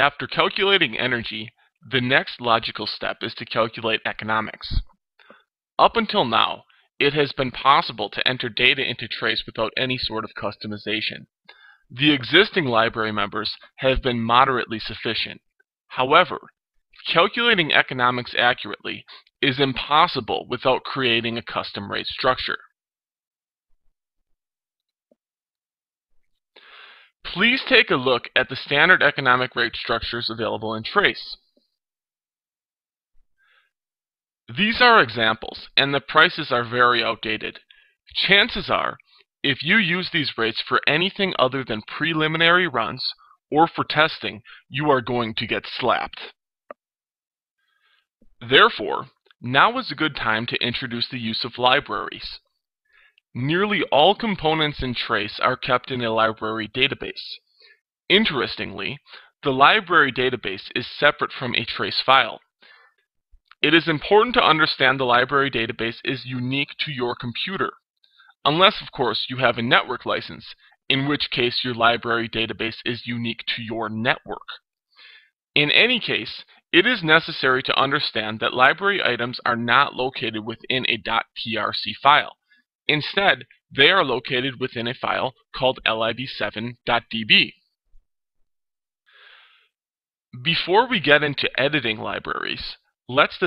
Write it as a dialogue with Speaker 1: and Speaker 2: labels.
Speaker 1: After calculating energy, the next logical step is to calculate economics. Up until now, it has been possible to enter data into Trace without any sort of customization. The existing library members have been moderately sufficient. However, calculating economics accurately is impossible without creating a custom rate structure. Please take a look at the standard economic rate structures available in Trace. These are examples, and the prices are very outdated. Chances are, if you use these rates for anything other than preliminary runs or for testing, you are going to get slapped. Therefore, now is a good time to introduce the use of libraries. Nearly all components in Trace are kept in a library database. Interestingly, the library database is separate from a trace file. It is important to understand the library database is unique to your computer. Unless, of course, you have a network license, in which case your library database is unique to your network. In any case, it is necessary to understand that library items are not located within a .trc file. Instead, they are located within a file called lib7.db. Before we get into editing libraries, let's